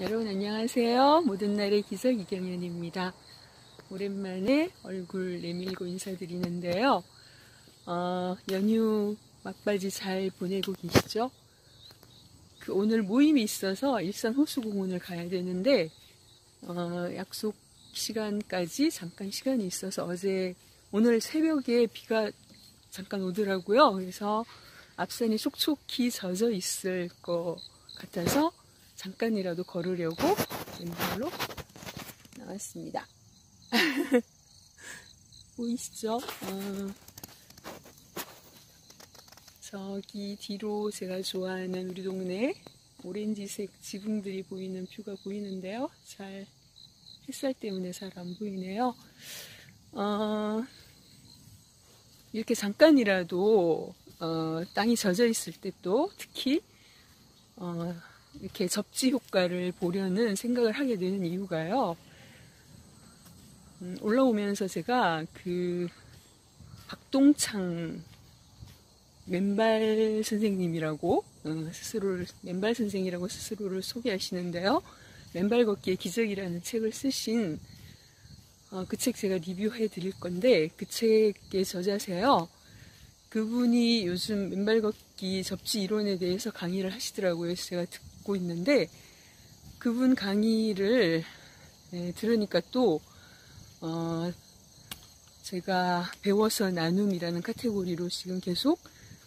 여러분 안녕하세요. 모든 날의 기석 이경연입니다. 오랜만에 얼굴 내밀고 인사드리는데요. 어, 연휴 막바지 잘 보내고 계시죠? 그 오늘 모임이 있어서 일산 호수공원을 가야 되는데 어, 약속 시간까지 잠깐 시간이 있어서 어제 오늘 새벽에 비가 잠깐 오더라고요. 그래서 앞산이 촉촉히 젖어 있을 것 같아서 잠깐이라도 걸으려고 왼발로 나왔습니다. 보이시죠? 어, 저기 뒤로 제가 좋아하는 우리 동네 오렌지색 지붕들이 보이는 뷰가 보이는데요. 잘 햇살 때문에 잘 안 보이네요. 어, 이렇게 잠깐이라도 어, 땅이 젖어 있을 때 또 특히 어, 이렇게 접지 효과를 보려는 생각을 하게 되는 이유가요. 음, 올라오면서 제가 그 박동창 맨발 선생님이라고 어, 스스로를 맨발 선생이라고 스스로를 소개하시는데요. 맨발 걷기의 기적이라는 책을 쓰신 어, 그책 제가 리뷰해 드릴 건데 그 책의 저자세요. 그분이 요즘 맨발 걷기 접지 이론에 대해서 강의를 하시더라고요. 제가 듣고 있는데 그분 강의를 네, 들으니까 또 어, 제가 배워서 나눔이라는 카테고리로 지금 계속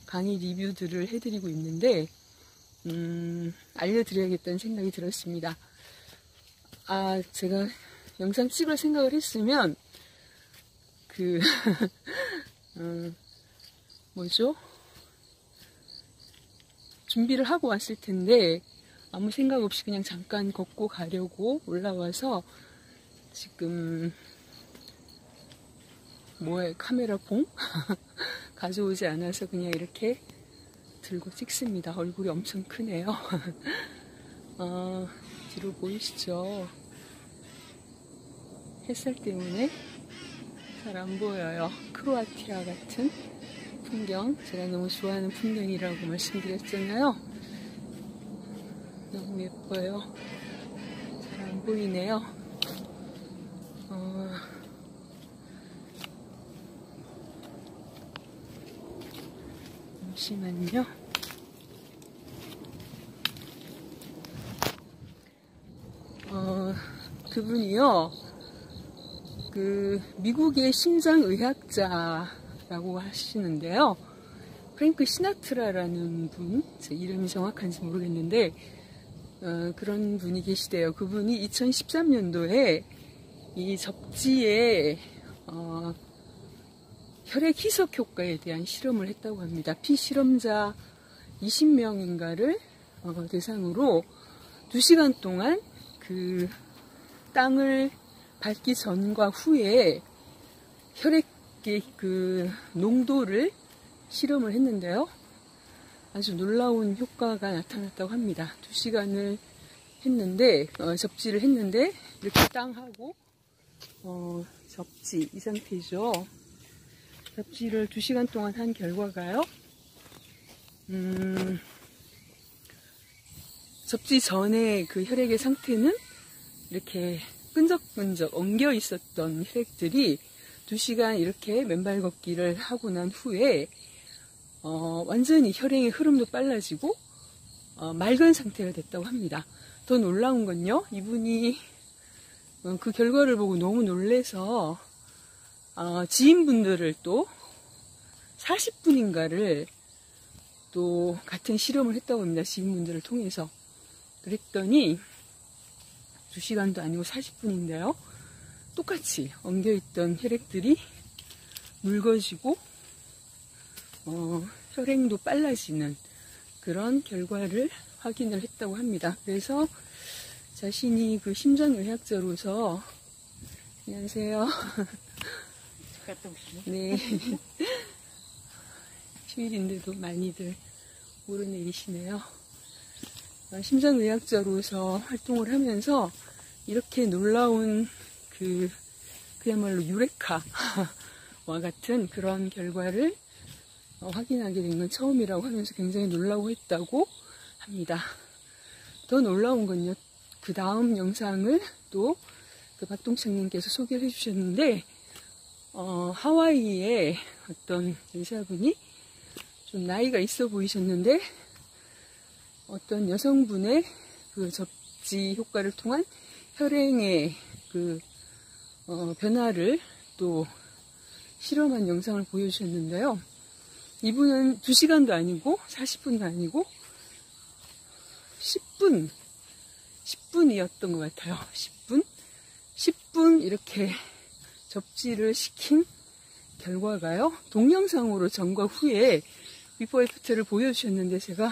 강의 리뷰들을 해드리고 있는데 음, 알려드려야겠다는 생각이 들었습니다. 아 제가 영상 찍을 생각을 했으면 그 음, 뭐죠? 준비를 하고 왔을 텐데 아무 생각 없이 그냥 잠깐 걷고 가려고 올라와서 지금 뭐에 카메라 봉 가져오지 않아서 그냥 이렇게 들고 찍습니다. 얼굴이 엄청 크네요. 어, 뒤로 보이시죠? 햇살 때문에 잘 안 보여요. 크로아티아 같은 풍경, 제가 너무 좋아하는 풍경이라고 말씀드렸잖아요. 너무 예뻐요. 잘 안 보이네요. 어, 잠시만요. 어, 그분이요. 그 미국의 심장의학자라고 하시는데요. 프랭크 시나트라라는 분, 제 이름이 정확한지 모르겠는데 어, 그런 분이 계시대요. 그분이 2013년도에 이 접지에 어, 혈액 희석 효과에 대한 실험을 했다고 합니다. 피실험자 20명인가를 어, 대상으로 2시간 동안 그 땅을 밟기 전과 후에 혈액의 그 농도를 실험을 했는데요. 아주 놀라운 효과가 나타났다고 합니다. 2시간을 했는데, 어, 접지를 했는데, 이렇게 땅하고, 어, 접지, 이 상태죠. 접지를 2시간 동안 한 결과가요. 음, 접지 전에 그 혈액의 상태는 이렇게 끈적끈적 엉겨 있었던 혈액들이 2시간 이렇게 맨발 걷기를 하고 난 후에 어, 완전히 혈액의 흐름도 빨라지고 어, 맑은 상태가 됐다고 합니다. 더 놀라운 건요. 이분이 어, 그 결과를 보고 너무 놀래서 어, 지인분들을 또 40분인가를 또 같은 실험을 했다고 합니다. 지인분들을 통해서. 그랬더니 2시간도 아니고 40분인데요. 똑같이 엉겨있던 혈액들이 묽어지고 어, 혈행도 빨라지는 그런 결과를 확인을 했다고 합니다. 그래서 자신이 그 심장의학자로서 안녕하세요. 네. 휴일인데도 많이들 오르내리시네요. 어, 심장의학자로서 활동을 하면서 이렇게 놀라운 그 그야말로 유레카와 같은 그런 결과를 어, 확인하게 된 건 처음이라고 하면서 굉장히 놀라고 했다고 합니다. 더 놀라운 건요, 그 다음 영상을 또 그 박동창님께서 소개를 해주셨는데, 어, 하와이의 어떤 의사분이 좀 나이가 있어 보이셨는데, 어떤 여성분의 그 접지 효과를 통한 혈행의 그, 어, 변화를 또 실험한 영상을 보여주셨는데요. 이분은 2시간도 아니고 40분도 아니고 10분, 10분이었던 것 같아요. 10분? 10분 이렇게 접지를 시킨 결과가요. 동영상으로 전과 후에 before after를 보여주셨는데 제가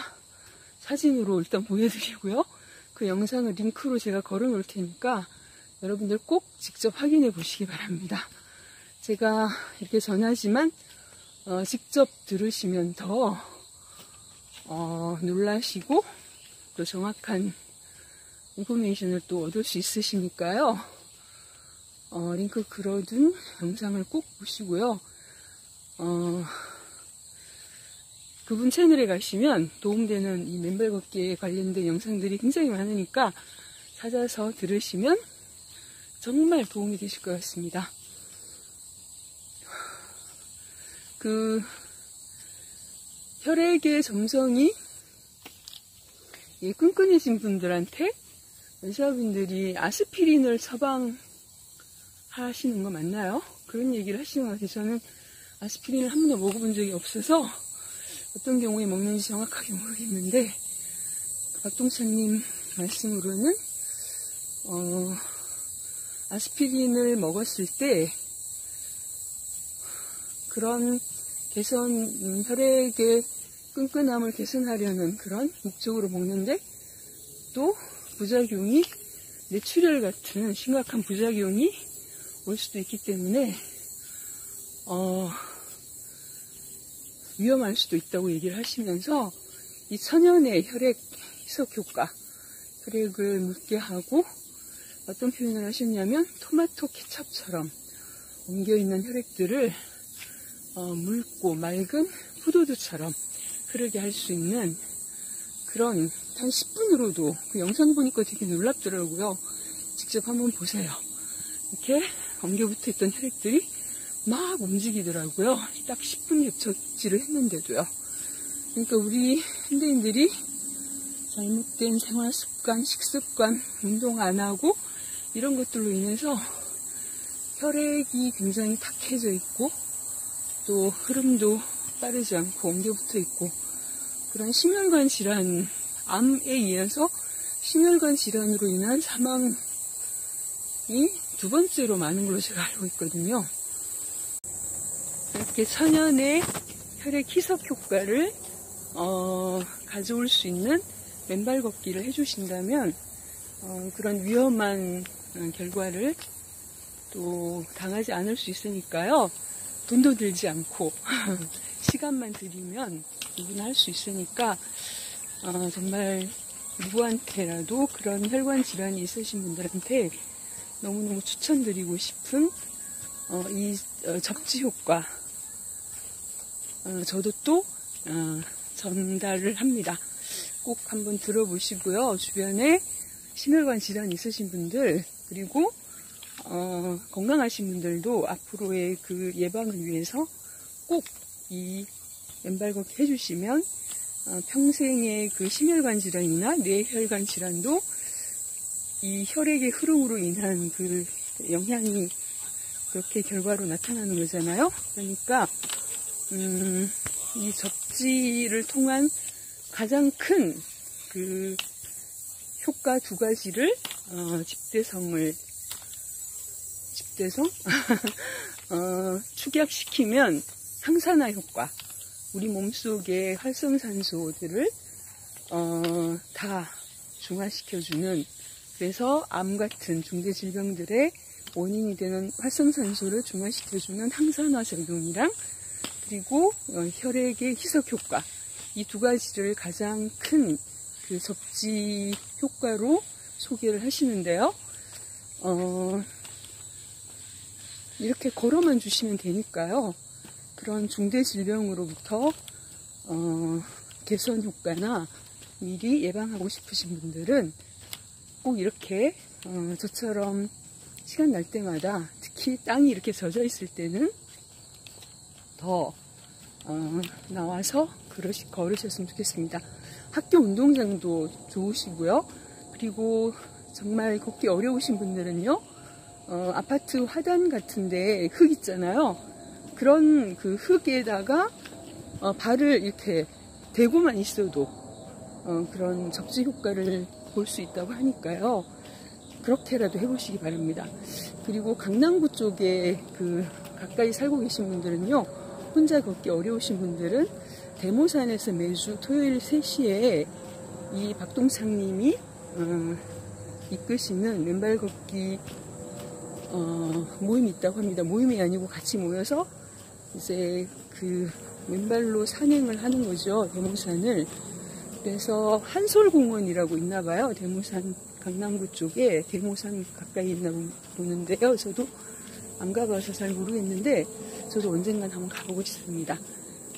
사진으로 일단 보여드리고요. 그 영상을 링크로 제가 걸어 놓을 테니까 여러분들 꼭 직접 확인해 보시기 바랍니다. 제가 이렇게 전하지만 어, 직접 들으시면 더 어, 놀라시고 또 정확한 인포메이션을 또 얻을 수 있으시니까요. 어, 링크 걸어둔 영상을 꼭 보시고요. 어, 그분 채널에 가시면 도움되는 이 맨발 걷기에 관련된 영상들이 굉장히 많으니까 찾아서 들으시면 정말 도움이 되실 것 같습니다. 그 혈액의 점성이 끈끈해진 분들한테 의사분들이 아스피린을 처방하시는 거 맞나요? 그런 얘기를 하시는 것 같아요. 저는 아스피린을 한 번도 먹어본 적이 없어서 어떤 경우에 먹는지 정확하게 모르겠는데 박동찬님 말씀으로는 어, 아스피린을 먹었을 때 그런 개선 음, 혈액의 끈끈함을 개선하려는 그런 목적으로 먹는데 또 부작용이 뇌출혈 같은 심각한 부작용이 올 수도 있기 때문에 어, 위험할 수도 있다고 얘기를 하시면서 이 천연의 혈액 희석 효과, 혈액을 묽게 하고 어떤 표현을 하셨냐면 토마토 케첩처럼 옮겨 있는 혈액들을 어, 묽고 맑은 푸드드처럼 흐르게 할 수 있는 그런 한 10분으로도 그 영상 보니까 되게 놀랍더라고요. 직접 한번 보세요. 이렇게 엉겨 붙어 있던 혈액들이 막 움직이더라고요. 딱 10분 접촉지를 했는데도요. 그러니까 우리 현대인들이 잘못된 생활 습관, 식습관, 운동 안 하고 이런 것들로 인해서 혈액이 굉장히 탁해져 있고 또 흐름도 빠르지 않고 옮겨 붙어 있고 그런 심혈관 질환, 암에 의해서 심혈관 질환으로 인한 사망이 두 번째로 많은 걸로 제가 알고 있거든요. 이렇게 천연의 혈액 희석 효과를 어, 가져올 수 있는 맨발 걷기를 해주신다면 어, 그런 위험한 어, 결과를 또 당하지 않을 수 있으니까요. 돈도 들지 않고 시간만 들이면 누구나 할 수 있으니까 어, 정말 누구한테라도 그런 혈관 질환이 있으신 분들한테 너무너무 추천드리고 싶은 어, 이 어, 접지 효과 어, 저도 또 어, 전달을 합니다. 꼭 한번 들어보시고요. 주변에 심혈관 질환 있으신 분들 그리고 어, 건강하신 분들도 앞으로의 그 예방을 위해서 꼭이 왼발 걷기 해주시면 어, 평생의 그 심혈관 질환이나 뇌혈관 질환도 이 혈액의 흐름으로 인한 그 영향이 그렇게 결과로 나타나는 거잖아요. 그러니까 음, 이 접지를 통한 가장 큰 그 효과 두 가지를 어, 집대성을 집대성 어, 축약시키면 항산화 효과 우리 몸속의 활성산소들을 어, 다 중화시켜주는 그래서 암 같은 중대 질병들의 원인이 되는 활성산소를 중화시켜주는 항산화 작용이랑 그리고 어, 혈액의 희석 효과 이 두 가지를 가장 큰 그 접지 효과로 소개를 하시는데요. 어, 이렇게 걸어만 주시면 되니까요. 그런 중대 질병으로부터 어, 개선 효과나 미리 예방하고 싶으신 분들은 꼭 이렇게 어, 저처럼 시간 날 때마다 특히 땅이 이렇게 젖어 있을 때는 더 어, 나와서 걸으시, 걸으셨으면 좋겠습니다. 학교 운동장도 좋으시고요. 그리고 정말 걷기 어려우신 분들은요. 어, 아파트 화단 같은데 흙 있잖아요. 그런 그 흙에다가 어, 발을 이렇게 대고만 있어도 어, 그런 접지 효과를 볼 수 있다고 하니까요. 그렇게라도 해보시기 바랍니다. 그리고 강남구 쪽에 그 가까이 살고 계신 분들은요. 혼자 걷기 어려우신 분들은 대모산에서 매주 토요일 3시에 이 박동창님이 어, 이끄시는 맨발 걷기 어, 모임이 있다고 합니다. 모임이 아니고 같이 모여서 이제 그 맨발로 산행을 하는 거죠. 대모산을. 그래서 한솔공원이라고 있나 봐요. 대모산 강남구 쪽에 대모산 가까이 있나 보는데요. 저도 안 가봐서 잘 모르겠는데 저도 언젠간 한번 가보고 싶습니다.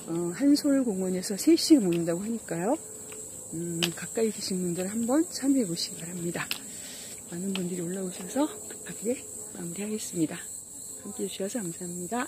어, 한솔공원에서 3시에 모인다고 하니까요. 음, 가까이 계신 분들 한번 참여해 보시기 바랍니다. 많은 분들이 올라오셔서 급하게 마무리하겠습니다. 함께 해주셔서 감사합니다.